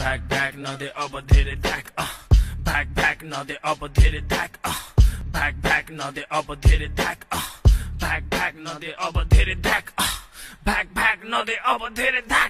back back now they upper did it back uh. Back back now they upper did it back uh. Back back now they upper did it back uh. Back back now they upper did it back uh. Back back now they upper did it back